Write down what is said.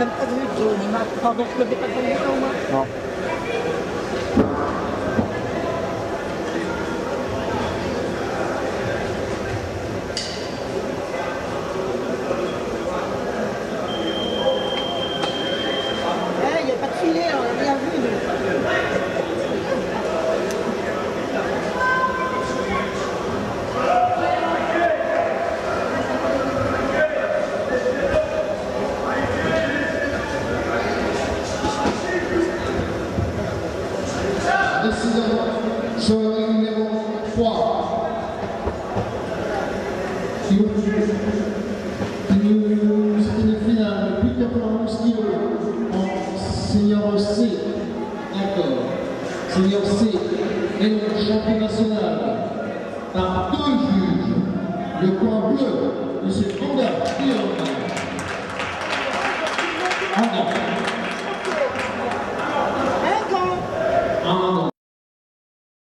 nagkasirjuni, mapagos gabi pa sa ito. No. encore. Senior C est champion national par deux juges. Le point bleu, M. Honda Pion.